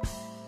you